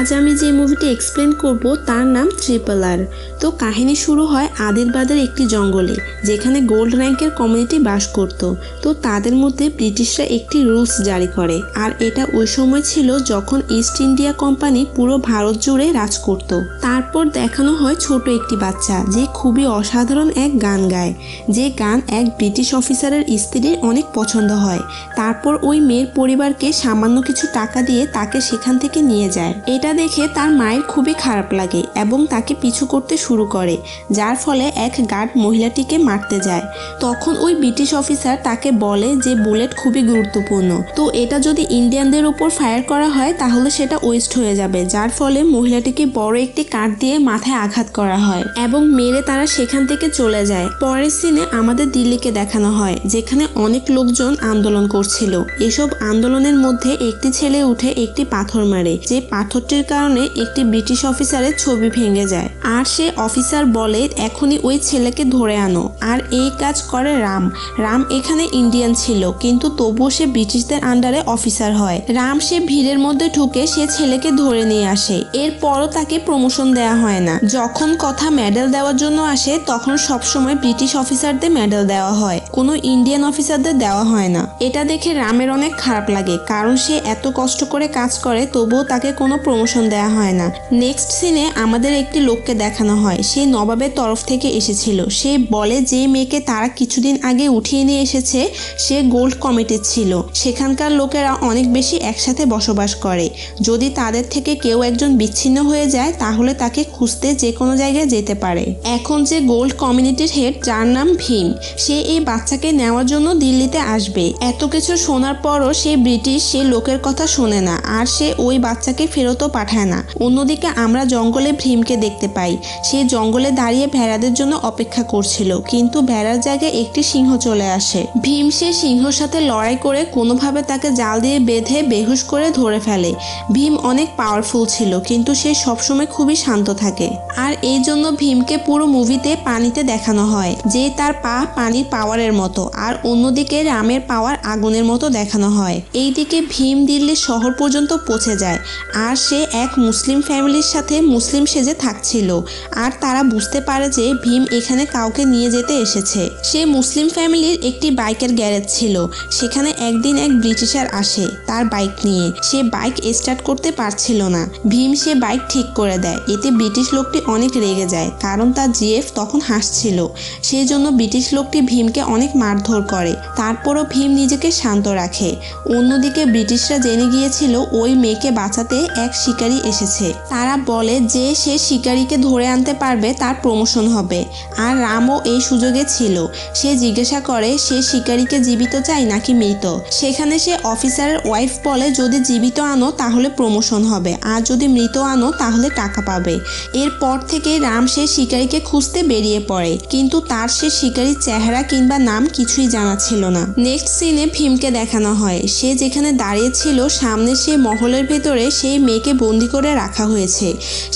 আজ আমি যে মুভিটি এক্সপ্লেন করব, তার নাম ট্রিপল আর তো কাহিনী শুরু হয় আদিলবাদের একটি জঙ্গলে, যেখানে গোল্ড র্যাঙ্কের কমিউনিটি বাস করত। তো তাদের মধ্যে ব্রিটিশরা একটি রুলস জারি করে, আর এটা ওই সময় ছিল যখন ইস্ট ইন্ডিয়া কোম্পানি পুরো ভারত জুড়ে রাজ করত। তারপর দেখানো হয় ছোট একটি বাচ্চা, যে খুবই অসাধারণ এক গান গায়। যে গান এক ব্রিটিশ অফিসারের স্ত্রীর অনেক পছন্দ হয়। তারপর ওই মেয়ের পরিবারকে সামান্য কিছু টাকা দিয়ে তাকে সেখান থেকে নিয়ে যায়। এটা দেখে তার মায়ের খুবই খারাপ লাগে এবং তাকে পিছু করতে শুরু করে, যার ফলে এক গার্ড মহিলাটিকে মারতে যায়। তখন ওই ব্রিটিশ অফিসার তাকে বলে যে বুলেট খুবই গুরুত্বপূর্ণ। তো এটা যদি ইন্ডিয়ানদের উপর ফায়ার করা হয়, তাহলে সেটা ওয়েস্ট হয়ে যাবে, যার ফলে মহিলাটিকে বড় একটি কাঠ দিয়ে মাথায় আঘাত করা হয় এবং মেরে তারা সেখান থেকে চলে যায়। পরের সিনে আমাদের দিল্লিকে দেখানো হয়, যেখানে অনেক লোকজন আন্দোলন করছিল। এসব আন্দোলনের মধ্যে একটি ছেলে উঠে একটি পাথর মারে, যে পাথরটির কারণে একটি ব্রিটিশ অফিসারের ছবি ভেঙে যায়। আর সে অফিসার বলে, এখনই ওই ছেলেকে ধরে আনো। আর এই কাজ করে রাম। রাম এখানে ইন্ডিয়ান ছিল, কিন্তু তবুও সে ব্রিটিশদের আন্ডারে অফিসার হয়। রাম সে ভিড়ের মধ্যে ঢুকে সে ছেলেকে ধরে নিয়ে আসে। এরপরও তাকে প্রমোশন দেওয়া হয় না। যখন কথা মেডেল দেওয়ার জন্য আসে, তখন সবসময় ব্রিটিশ অফিসারদের মেডেল দেওয়া হয়। কোনো ইন্ডিয়ান অফিসারদের দেওয়া হয় না। এটা দেখে রামের অনেক খারাপ লাগে, কারণ সে এত কষ্ট করে কাজ করে, তবুও তাকে কোনো প্রমোশন দেওয়া হয় না। নেক্সট সিনে আমাদের একটি লোককে দেখানো হয়। সে নবাবের তরফ থেকে এসেছিল। সে বলে যে মেয়েকে তারা কিছুদিন আগে উঠিয়ে নিয়ে এসেছে, সে গোল্ড কমিটির ছিল। সেখানকার লোকেরা অনেক বেশি একসাথে বসবাস করে। যদি তাদের থেকে কেউ একজন বিচ্ছিন্ন হয়ে যায়, তাহলে তাকে খুঁজতে যে কোনো জায়গায় যেতে পারে। এখন যে গোল্ড কমিউনিটির হেড, যার নাম ভীম, সে এই বাচ্চাকে নেওয়ার জন্য দিল্লিতে আসবে। এত কিছু শোনার পরও সে ব্রিটিশ, সে লোকের কথা শোনে না। আর সে ওই বাচ্চাকে ফেরতও পাঠায় না। অন্যদিকে আমরা জঙ্গলে ভীমকে দেখতে পাই। সে জঙ্গলে দাঁড়িয়ে ভেড়াদের জন্য অপেক্ষা করছিল। কিন্তু ভেড়ার জায়গায় একটি সিংহ চলে আসে। ভীম সে সিংহর সাথে লড়াই করে কোনোভাবে তাকে জাল দিয়ে বেঁধে বেহুশ করে ধরে ফেলে। ভীম অনেক পাওয়ারফুল ছিল, কিন্তু সে সবসময় খুবই শান্ত থাকে। আর এই জন্য ভীমকে পুরো মুভিতে পানিতে দেখানো হয়, যে তার পা পানির পাওয়ারের মতো। আর অন্যদিকে রামের পাওয়ার আগুনের মতো দেখানো হয়। এইদিকে ভীম দিল্লির শহর পর্যন্ত পৌঁছে যায়। আর সে এক মুসলিম ফ্যামিলির সাথে মুসলিম সেজে থাকছিল। আর তারা বুঝতে পারে যে ভীম এখানে কাউকে নিয়ে যেতে এসেছে। সে মুসলিম ফ্যামিলির একটি বাইকের গ্যারেজ ছিল। সেখানে একদিন এক ব্রিটিশার আসে তার বাইক নিয়ে। সে বাইক স্টার্ট করতে পারছিল না। ভীম সে বাইক ঠিক করে দেয়। এতে ব্রিটিশ লোকটি অনেক রেগে যায়, কারণ তার জিএফ তখন হাসছিল। সেই জন্য ব্রিটিশ লোকটি ভীমকে অনেক মারধর করে। তারপরও ভীম নিজেকে শান্ত রাখে। অন্যদিকে ব্রিটিশরা জেনে গিয়েছিল ওই মেয়েকে বাঁচাতে এক শিকারী এসেছে। তারা বলে যে সে শিকারীকে ধরে আনতে পারবে, তার প্রমোশন হবে। আর রামও এই সুযোগে ছিল। সে জিজ্ঞাসা করে, সে শিকারীকে জীবিত চাই নাকি মৃত? সেখানে সে অফিসারের ওয়াইফ বলে, যদি জীবিত আনো, তাহলে প্রমোশন হবে। আর যদি মৃত আনো, তাহলে টাকা পাবে। এরপর থেকে রাম সে শিকারীকে খুঁজতে বেরিয়ে পড়ে। কিন্তু তার সে শিকারীর চেহারা কিংবা নাম কিছুই জানা ছিল না। নেক্সট সিনে ভীমকে দেখানো হয়। সে যেখানে দাঁড়িয়ে ছিল, সামনে সে মহলের ভেতরে সেই মেয়েকে বন্দি করে রাখা হয়েছে।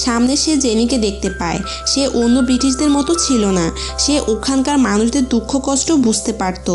সামনে সে জেনিকে দেখতে পায়। সে অন্য ব্রিটিশদের মতো ছিল না। সে ওখানকার মানুষদের দুঃখ, কষ্ট বুঝতে পারত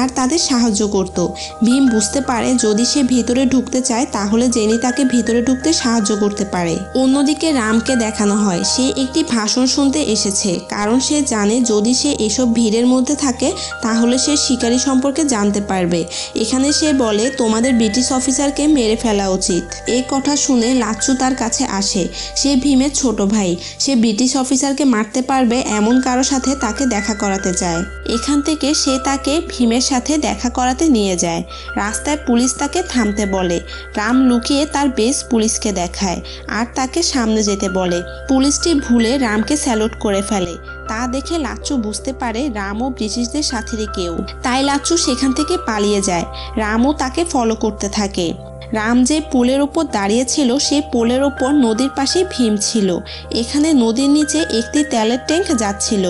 আর তাদের সাহায্য করত। ভীম বুঝতে পারে যদি সে ভেতরে ঢুকতে চায়, তাহলে জেনি তাকে ভেতরে ঢুকতে সাহায্য করতে পারে। অন্যদিকে রামকে দেখানো হয়। সে একটি ভাষণ শুনতে এসেছে, কারণ সে জানে যদি সে এসব ভিড়ের মধ্যে থাকে, তাহলে সে শিকারী সম্পর্কে জানতে পারবে। এখানে সে বলে, তোমাদের ব্রিটিশ অফিসারকে মেরে ফেলা উচিত। এই কথা শুনে লাচ্চু তার কাছে আসে। সে ভীমের ছোট ভাই। সে ব্রিটিশ অফিসারকে মারতে পারবে এমন কারও সাথে তাকে দেখা করাতে চায়। এখান থেকে সে তাকে ভীমের সাথে দেখা করাতে নিয়ে যায়। রাস্তায় পুলিশ তাকে থামতে বলে। রাম লুকিয়ে তার বেশ পুলিশকে দেখায় আর তাকে সামনে যেতে বলে। পুলিশটি ভুলে রামকে স্যালুট করে ফেলে। তা দেখে লাচ্চু বুঝতে পারে রামও ব্রিটিশদের সাথেরই কেউ। তাই লাচ্চু সেখান থেকে পালিয়ে যায়। রামও তাকে ফলো করতে থাকে। রাম যে পোলের ওপর দাঁড়িয়েছিল সে পোলের ওপর নদীর পাশে ভীম ছিল। এখানে নদীর নিচে একটি তেলের ট্যাঙ্ক যাচ্ছিল,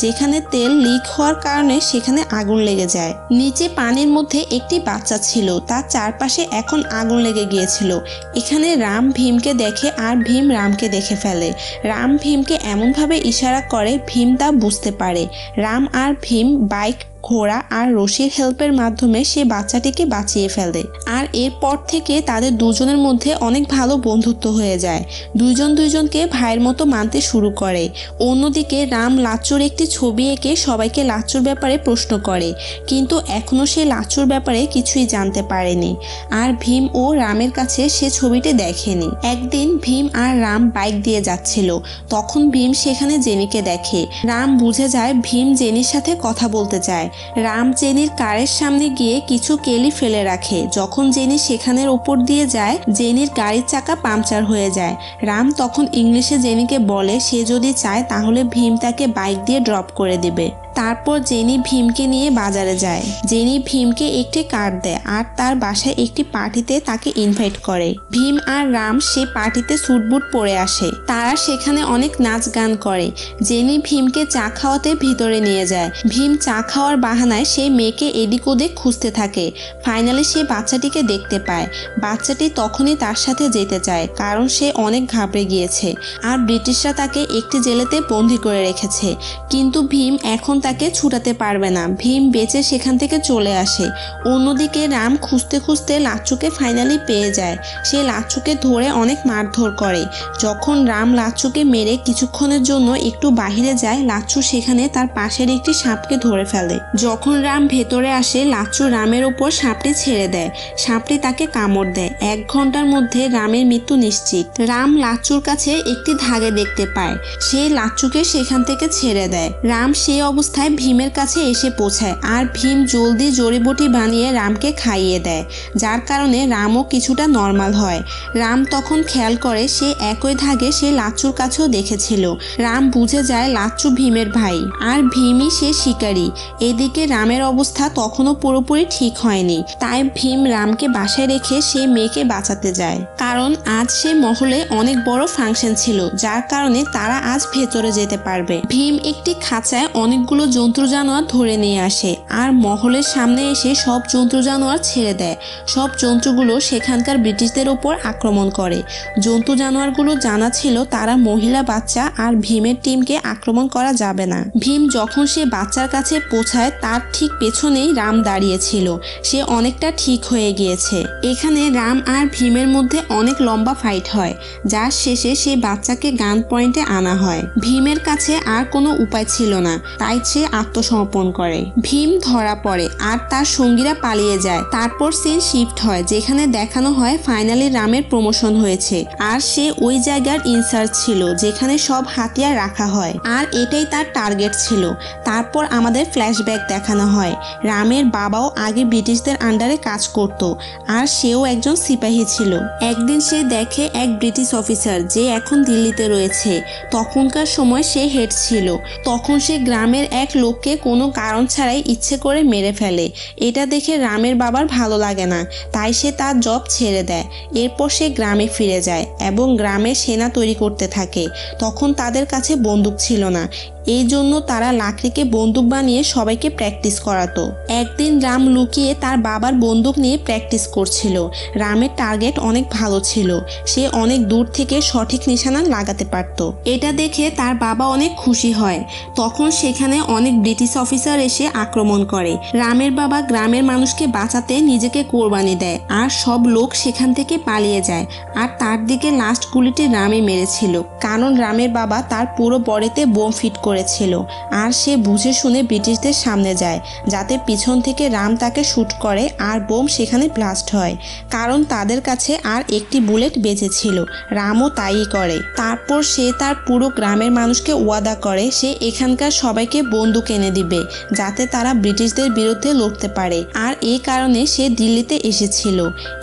যেখানে তেল লিক হওয়ার কারণে সেখানে আগুন লেগে যায়। নিচে পানির মধ্যে একটি বাচ্চা ছিল, তার চারপাশে এখন আগুন লেগে গিয়েছিল। এখানে রাম ভীমকে দেখে আর ভীম রামকে দেখে ফেলে। রাম ভীমকে এমনভাবে ইশারা করে, ভীম তা বুঝতে পারে। রাম আর ভীম বাইক ঘোড়া আর রশির হেল্পের মাধ্যমে সে বাচ্চাটিকে বাঁচিয়ে ফেলে। আর এরপর থেকে তাদের দুজনের মধ্যে অনেক ভালো বন্ধুত্ব হয়ে যায়। দুইজন দুইজনকে ভাইয়ের মতো মানতে শুরু করে। অন্যদিকে রাম লাচ্চুর একটি ছবি এঁকে সবাইকে লাচ্চুর ব্যাপারে প্রশ্ন করে। কিন্তু এখনও সে লাচ্চুর ব্যাপারে কিছুই জানতে পারেনি। আর ভীম ও রামের কাছে সে ছবিটি দেখেনি। একদিন ভীম আর রাম বাইক দিয়ে যাচ্ছিল। তখন ভীম সেখানে জেনিকে দেখে। রাম বুঝে যায় ভীম জেনির সাথে কথা বলতে চায়। রাম জেনির কারের সামনে গিয়ে কিছু কেলি ফেলে রাখে। যখন জেনি সেখানের উপর দিয়ে যায়, জেনির গাড়ির চাকা পাংচার হয়ে যায়। রাম তখন ইংলিশে জেনিকে বলে, সে যদি চায়, তাহলে ভীম তাকে বাইক দিয়ে ড্রপ করে দেবে। তারপর জেনি ভীমকে নিয়ে বাজারে যায়। জেনি ভীমকে একটি কার্ড দেয় আর তার বাসায় একটি পার্টিতে তাকে ইনভাইট করে। ভীম আর রাম সে পার্টিতে স্যুটবুট পরে আসে। তারা সেখানে অনেক নাচ গান করে। জেনি ভীমকে চা খাওয়াতে ভিতরে নিয়ে যায়। ভীম চা খাওয়ার বাহানায় সেই মেয়েকে এদিক ওদিক খুঁজতে থাকে। ফাইনালি সে বাচ্চাটিকে দেখতে পায়। বাচ্চাটি তখনই তার সাথে যেতে চায়, কারণ সে অনেক ঘাবড়ে গিয়েছে। আর ব্রিটিশরা তাকে একটি জেলেতে বন্দি করে রেখেছে। কিন্তু ভীম এখন তাকে ছুটাতে পারবে না। ভীম বেঁচে সেখান থেকে চলে আসে। অন্যদিকে রাম খুঁজতে খুঁজতে লাচ্চুকে ফাইনালি পেয়ে যায়। সে লাচ্চুকে ধরে অনেক মারধর করে। যখন রাম লাচ্চুকে মেরে কিছুক্ষণের জন্য একটু বাহিরে যায় লাচ্চু সেখানে তার পাশের একটি সাপকে ধরে ফেলে। যখন রাম ভেতরে আসে লাচ্চু রামের ওপর সাপটি ছেড়ে দেয়। সাপটি তাকে কামড় দেয়। এক ঘণ্টার মধ্যে রামের মৃত্যু নিশ্চিত। রাম লাচ্চুর কাছে একটি ধাগে দেখতে পায়। সে লাচ্চুকে সেখান থেকে ছেড়ে দেয়। রাম সেই অবস্থায় ভীমের কাছে এসে পৌঁছায় আর ভীম জলদি জড়িবটি বানিয়ে রামকে খাইয়ে দেয়, যার কারণে রামও কিছুটা নর্মাল হয়। রাম তখন খেয়াল করে সে একই ধাগে সে লাচ্চুর কাছেও দেখেছিল। রাম বুঝে যায় লাচ্চু ভীমের ভাই, আর ভীমই সে শিকারী। এদিকে রামের অবস্থা তখনও পুরোপুরি ঠিক হয়নি, তাই ভীম রামকে বাসায় রেখে সে মেয়েকে বাঁচাতে যায়। কারণ আজ সে মহলে অনেক বড় ফাংশন ছিল, যার কারণে তারা আজ ভেতরে যেতে পারবে। ভীম একটি খাঁচায় অনেকগুলো জন্তু জানোয়ার ধরে নিয়ে আসে। আর মহলের সামনে এসে সব জন্তু জানোয়ার ছেড়ে দেয়। সব জন্তুগুলো সেখানকার ব্রিটিশদের ওপর আক্রমণ করে। জন্তু জানোয়ারগুলো জানা ছিল তারা মহিলা বাচ্চা আর ভীমের টিমকে আক্রমণ করা যাবে না। ভীম যখন সে বাচ্চার কাছে পৌঁছায়, তার ঠিক পেছনেই রাম দাঁড়িয়েছিল সে অনেকটা ঠিক হয়ে গিয়েছে। এখানে রাম আর ভীমের মধ্যে অনেক লম্বা ফাইট হয়, যার শেষে সে বাচ্চাকে গান পয়েন্টে আনা হয়। ভীমের কাছে আর কোনো উপায় ছিল না। তাই সে আত্মসমর্পণ করে। ভীম ধরা পড়ে আর তার সঙ্গীরা পালিয়ে যায়। তারপর সিন শিফট হয়, যেখানে দেখানো হয় ফাইনালি রামের প্রমোশন হয়েছে। আর সে ওই জায়গার ইনচার্জ ছিল, যেখানে সব হাতিয়ার রাখা হয়। আর এটাই তার টার্গেট ছিল। তারপর আমাদের ফ্ল্যাশব্যাক দেখানো হয়। রামের বাবাও আগে ব্রিটিশদের আন্ডারে কাজ করত, আর সেও একজন সিপাহী ছিল। একদিন সে দেখে এক ব্রিটিশ অফিসার যে এখন দিল্লিতে রয়েছে, তখনকার সময় সে হেড ছিল। তখন সে গ্রামের এক লোককে কোনো কারণ ছাড়াই ইচ্ছে করে মেরে ফেলে। এটা দেখে রামের বাবার ভালো লাগে না। তাই সে তার জব ছেড়ে দেয়। এরপর সে গ্রামে ফিরে যায় এবং গ্রামে সেনা তৈরি করতে থাকে। তখন তাদের কাছে বন্দুক ছিল না। এই জন্য তারা লাকড়িকে বন্দুক বানিয়ে সবাইকে প্র্যাকটিস করাতো। একদিন রাম লুকিয়ে তার বাবার বন্দুক নিয়ে প্র্যাকটিস করছিল। রামের টার্গেট অনেক ভালো ছিল। সে অনেক দূর থেকে সঠিক নিশানা লাগাতে পারত। এটা দেখে তার বাবা অনেক খুশি হয়। তখন সেখানে অনেক ব্রিটিশ অফিসার এসে আক্রমণ করে। রামের বাবা গ্রামের মানুষকে বাঁচাতে নিজেকে কোরবানি দেয় আর সব লোক সেখান থেকে পালিয়ে যায় আর তার দিকে লাস্ট গুলিটি রামে মেরেছিল। কারণ রামের বাবা তার পুরো বডিতে বোম ফিট করেছিল। আর সে বুঝে শুনে ব্রিটিশদের সামনে যায়, যাতে পিছন থেকে রাম তাকে শ্যুট করে আর বোম সেখানে ব্লাস্ট হয়। কারণ তাদের কাছে আর একটি বুলেট বেঁচে ছিল রামও তাই করে। তারপর সে তার পুরো গ্রামের মানুষকে ওয়াদা করে, সে এখানকার সবাইকে বন্দুক এনে দিবে, যাতে তারা ব্রিটিশদের বিরুদ্ধে লড়তে পারে। আর এই কারণে সে দিল্লিতে এসেছিল।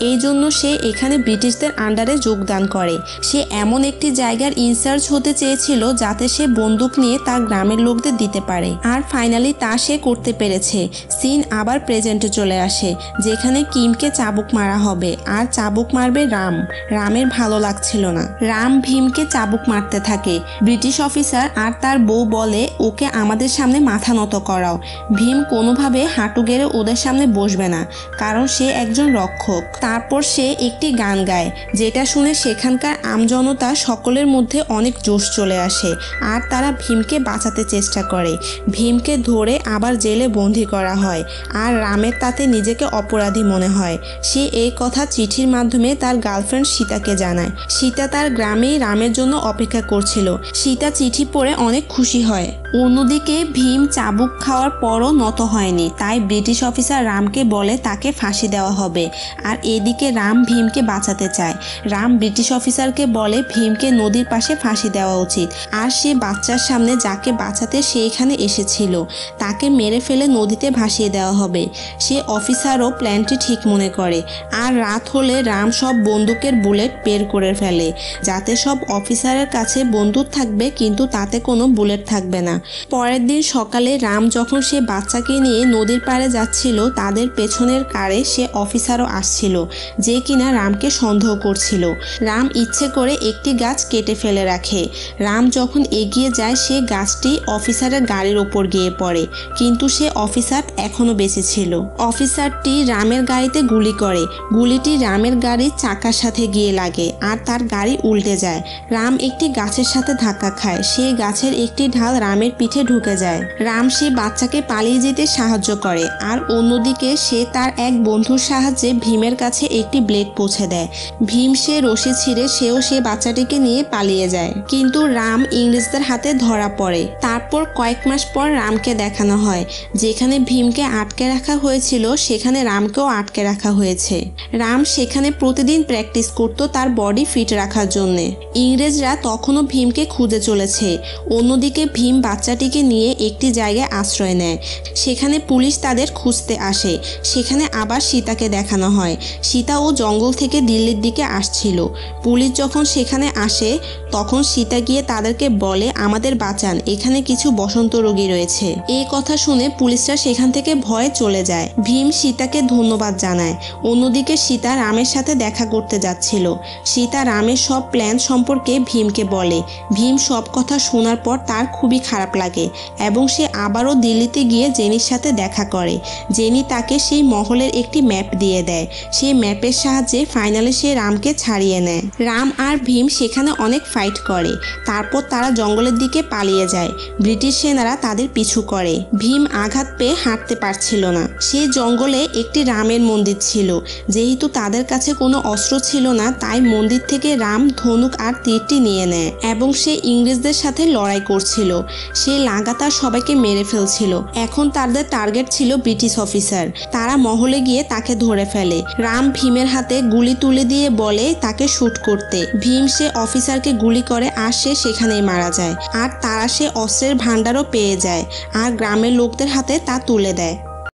এই জন্য সে এখানে ব্রিটিশদের আন্ডারে যোগদান করে। সে এমন একটি জায়গার ইনচার্জ হতে চেয়েছিল, যাতে সে বন্দুক নিয়ে তার গ্রামের লোকদের দিতে পারে। আর ফাইনালি তা সে করতে পেরেছে। সিন আবার প্রেজেন্টে চলে আসে, যেখানে কিমকে চাবুক মারা হবে। আর চাবুক মারবে রাম। রামের ভালো লাগছিল না। রাম ভীমকে চাবুক মারতে থাকে। ব্রিটিশ অফিসার আর তার বউ বলে, ওকে আমাদের সামনে মাথা নত করাও। ভীম কোনোভাবে হাঁটু গেড়ে ওদের সামনে বসবে না, কারণ সে একজন রক্ষক। তারপর সে একটি গান গায়, যেটা শুনে সেখানকার আমজনতা সকলের মধ্যে অনেক জোশ চলে আসে। আর তারা ভীমকে বাঁচাতে চেষ্টা করে। ভীমকে ধরে আবার জেলে বন্দি করা হয়। আর রামের তাতে নিজেকে অপরাধী মনে হয়। সে এই কথা চিঠির মাধ্যমে তার গার্লফ্রেন্ড সীতাকে জানায়। সীতা তার গ্রামেই রামের জন্য অপেক্ষা করছিল। সীতা চিঠি পড়ে অনেক খুশি হয়। অন্যদিকে ভীম চাবুক খাওয়ার পরও নত হয়নি। তাই ব্রিটিশ অফিসার রামকে বলে তাকে ফাঁসি দেওয়া হবে। আর এদিকে রাম ভীমকে বাঁচাতে চায়। রাম ব্রিটিশ অফিসারকে বলে ভীমকে নদীর পাশে ফাঁসি দেওয়া উচিত। আর সে বাচ্চার সামনে যাকে বাঁচাতে সে এখানে এসেছিল। তাকে মেরে ফেলে নদীতে ভাসিয়ে দেওয়া হবে। সে অফিসারও প্ল্যানটি ঠিক মনে করে। আর রাত হলে রাম সব বন্দুকের বুলেট বের করে ফেলে। যাতে সব অফিসারের কাছে বন্দুক থাকবে, কিন্তু তাতে কোনো বুলেট থাকবে না। পরের দিন সকালে রাম যখন সে বাচ্চাকে নিয়ে নদীর পাড়ে যাচ্ছিল, তাদের পেছনের কারে সে অফিসারও আসছিল, যে কিনা রামকে সন্দেহ করছিল। রাম ইচ্ছে করে একটি গাছ কেটে ফেলে রাখে। রাম যখন এগিয়ে যায়, সে গাছটি অফিসারের গাড়ির ওপর গিয়ে পড়ে, কিন্তু সে অফিসার এখনও বেঁচে ছিল। অফিসারটি রামের গাড়িতে গুলি করে। গুলিটি রামের গাড়ির চাকার সাথে গিয়ে লাগে আর তার গাড়ি উল্টে যায়। রাম একটি গাছের সাথে ধাক্কা খায়। সেই গাছের একটি ঢাল রামের পিঠে ঢুকে যায়। রাম সে বাচ্চাকে পালিয়ে যেতে সাহায্য করে আর অন্যদিকে সে তার এক বন্ধুর সাহায্যে ভীমের কাছে একটি ব্লেড পৌঁছে দেয়। ভীম সে রশি ছিঁড়ে সেও সে বাচ্চাটিকে নিয়ে পালিয়ে যায়। কিন্তু রাম ইংরেজদের হাতে ধরা পড়ে। তারপর কয়েক মাস পর রামকে দেখানো হয়। যেখানে ভীমকে আটকে রাখা হয়েছিল, সেখানে রামকেও আটকে রাখা হয়েছে। রাম সেখানে প্রতিদিন প্র্যাকটিস করত তার বডি ফিট রাখার জন্যে। ইংরেজরা তখনও ভীমকে খুঁজে চলেছে। অন্যদিকে ভীম বাচ্চাটিকে নিয়ে একটি জায়গায় আশ্রয় নেয়। সেখানে পুলিশ তাদের খুঁজতে আসে। সেখানে আবার সীতাকে দেখানো হয়। সীতা ও জঙ্গল থেকে দিল্লির দিকে আসছিল। পুলিশ যখন সেখানে আসে, তখন সীতা গিয়ে তাদেরকে বলে, আমাদের বাঁচান। এখানে কিছু বসন্ত রোগী রয়েছে। এই কথা শুনে পুলিশরা সেখান থেকে ভয়ে চলে যায়। ভীম সীতাকে ধন্যবাদ জানায়। অন্যদিকে সীতা রামের সাথে দেখা করতে যাচ্ছিল। সীতা রামের সব প্ল্যান সম্পর্কে ভীমকে বলে। ভীম সব কথা শোনার পর তার খুবই খারাপ লাগে এবং সে আবারও দিল্লিতে গিয়ে জেনির সাথে দেখা করে। জেনি তাকে সেই মহলের একটি ম্যাপ দিয়ে দেয়। সেই ম্যাপের সাহায্যে ফাইনালে সে রামকে ছাড়িয়ে নেয়। রাম আর ভীম সেখানে অনেক ফাইট করে। তারপর তারা জঙ্গলের দিকে পালিয়ে যায়। ব্রিটিশ সেনারা তাদের পিছু করে। ভীম আঘাত পেয়ে হাঁটতে পারছিল না। সেই জঙ্গলে একটি রামের মন্দির ছিল। যেহেতু তাদের কাছে কোনো অস্ত্র ছিল না, তাই মন্দির থেকে রাম ধনুক আর তীরটি নিয়ে নেয় এবং সে ইংরেজদের সাথে লড়াই করছিল। সে লাগাতার সবাইকে মেরে ফেলছিল। এখন তাদের টার্গেট ছিল ব্রিটিশ অফিসার তারা মহলে গিয়ে তাকে ধরে ফেলে। রাম ভীমের হাতে গুলি তুলে দিয়ে বলে তাকে শুট করতে। ভীম সে অফিসারকে গুলি করে আর সে সেখানেই মারা যায়। আর তারা সে অস্ত্রের ভাণ্ডারও পেয়ে যায়। আর গ্রামের লোকদের হাতে তা তুলে দেয়।